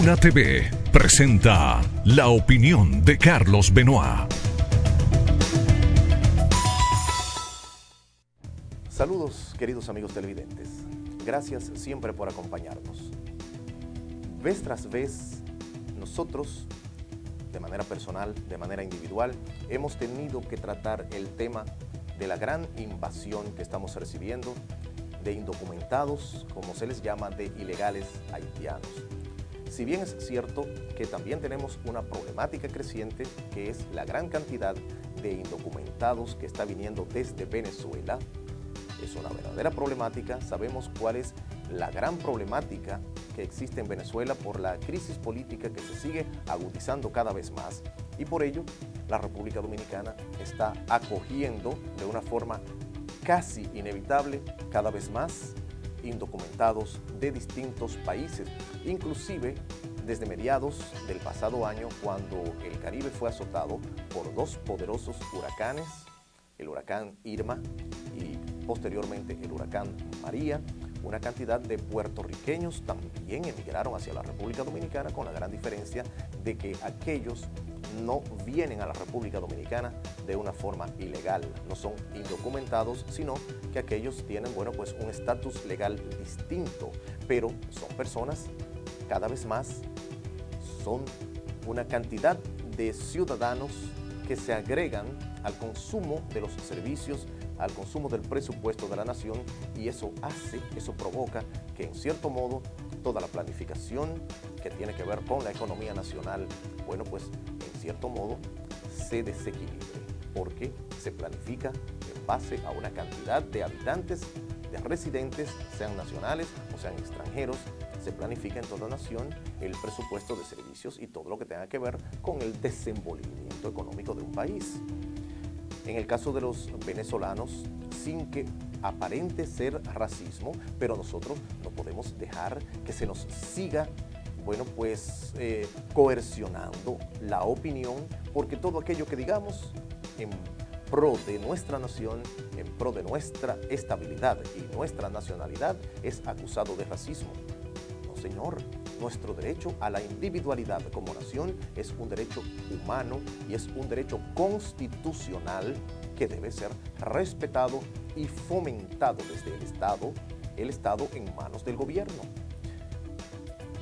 Luna TV presenta la opinión de Carlos Benoit. Saludos queridos amigos televidentes. Gracias siempre por acompañarnos. Vez tras vez, nosotros, de manera personal, de manera individual, hemos tenido que tratar el tema de la gran invasión que estamos recibiendo de indocumentados, como se les llama, de ilegales haitianos. Si bien es cierto que también tenemos una problemática creciente, que es la gran cantidad de indocumentados que está viniendo desde Venezuela, es una verdadera problemática. Sabemos cuál es la gran problemática que existe en Venezuela por la crisis política que se sigue agudizando cada vez más y por ello la República Dominicana está acogiendo de una forma casi inevitable cada vez más indocumentados de distintos países, inclusive desde mediados del pasado año cuando el Caribe fue azotado por dos poderosos huracanes, el huracán Irma y posteriormente el huracán María, una cantidad de puertorriqueños también emigraron hacia la República Dominicana con la gran diferencia de que aquellos no vienen a la República Dominicana de una forma ilegal, no son indocumentados, sino que aquellos tienen, bueno, pues un estatus legal distinto, pero son personas cada vez más, son una cantidad de ciudadanos que se agregan al consumo de los servicios al consumo del presupuesto de la nación y eso hace, eso provoca que en cierto modo toda la planificación que tiene que ver con la economía nacional, bueno pues cierto modo se desequilibre porque se planifica en base a una cantidad de habitantes, de residentes, sean nacionales o sean extranjeros, se planifica en toda nación el presupuesto de servicios y todo lo que tenga que ver con el desenvolvimiento económico de un país. En el caso de los venezolanos, sin que aparente ser racismo, pero nosotros no podemos dejar que se nos siga, bueno, pues eh, coercionando la opinión, porque todo aquello que digamos en pro de nuestra nación, en pro de nuestra estabilidad y nuestra nacionalidad, es acusado de racismo. No, señor, nuestro derecho a la individualidad como nación es un derecho humano y es un derecho constitucional que debe ser respetado y fomentado desde el Estado, el Estado en manos del gobierno.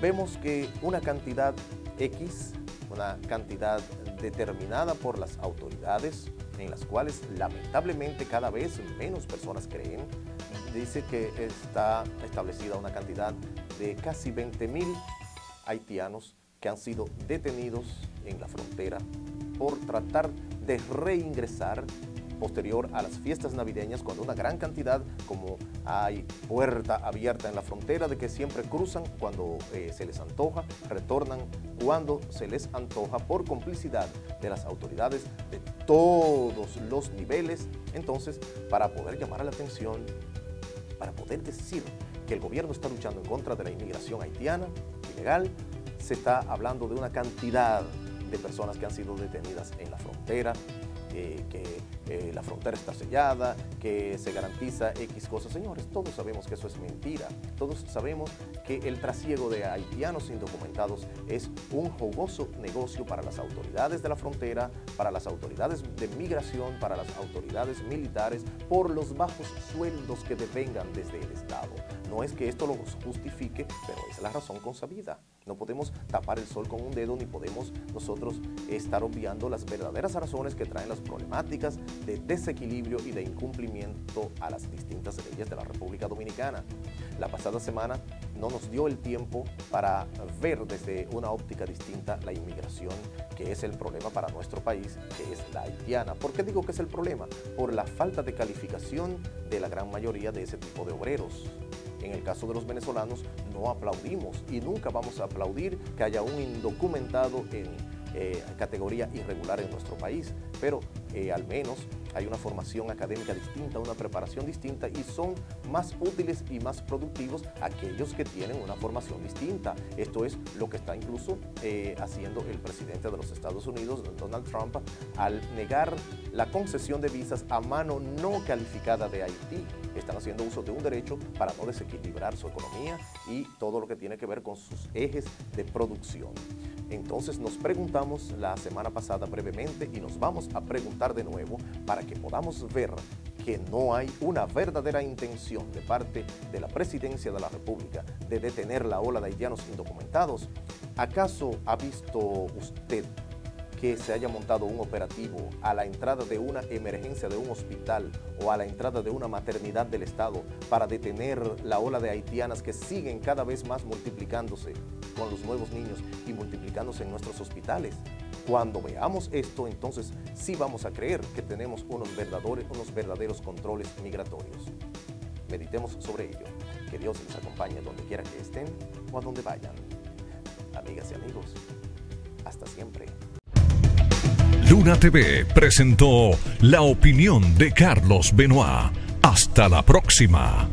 Vemos que una cantidad X, una cantidad determinada por las autoridades, en las cuales lamentablemente cada vez menos personas creen, dice que está establecida una cantidad de casi 20 mil haitianos que han sido detenidos en la frontera por tratar de reingresar posterior a las fiestas navideñas, cuando una gran cantidad, como hay puerta abierta en la frontera, de que siempre cruzan cuando eh, se les antoja, retornan cuando se les antoja por complicidad de las autoridades de todos los niveles. Entonces, para poder llamar a la atención, para poder decir que el gobierno está luchando en contra de la inmigración haitiana, ilegal, se está hablando de una cantidad de personas que han sido detenidas en la frontera, eh, que eh, la frontera está sellada, que se garantiza X cosas. Señores, todos sabemos que eso es mentira. Todos sabemos que el trasiego de haitianos indocumentados es un jugoso negocio para las autoridades de la frontera, para las autoridades de migración, para las autoridades militares, por los bajos sueldos que devengan desde el Estado. No es que esto lo justifique, pero es la razón consabida. No podemos tapar el sol con un dedo ni podemos nosotros estar obviando las verdaderas razones que traen las problemáticas de desequilibrio y de incumplimiento a las distintas leyes de la República Dominicana. La pasada semana no nos dio el tiempo para ver desde una óptica distinta la inmigración, que es el problema para nuestro país, que es la haitiana. ¿Por qué digo que es el problema? Por la falta de calificación de la gran mayoría de ese tipo de obreros. En el caso de los venezolanos no aplaudimos y nunca vamos a aplaudir que haya un indocumentado en eh, categoría irregular en nuestro país, pero eh, al menos hay una formación académica distinta, una preparación distinta y son más útiles y más productivos aquellos que tienen una formación distinta. Esto es lo que está incluso eh, haciendo el presidente de los Estados Unidos, Donald Trump, al negar la concesión de visas a mano no calificada de Haití. Están haciendo uso de un derecho para no desequilibrar su economía y todo lo que tiene que ver con sus ejes de producción. Entonces nos preguntamos la semana pasada brevemente y nos vamos a preguntar de nuevo para que podamos ver que no hay una verdadera intención de parte de la Presidencia de la República de detener la ola de haitianos indocumentados. ¿Acaso ha visto usted que se haya montado un operativo a la entrada de una emergencia de un hospital o a la entrada de una maternidad del Estado para detener la ola de haitianas que siguen cada vez más multiplicándose con los nuevos niños y multiplicándose en nuestros hospitales. Cuando veamos esto, entonces sí vamos a creer que tenemos unos verdaderos, unos verdaderos controles migratorios. Meditemos sobre ello. Que Dios les acompañe donde quiera que estén o a donde vayan. Amigas y amigos, hasta siempre. Luna TV presentó la opinión de Carlos Benoit. Hasta la próxima.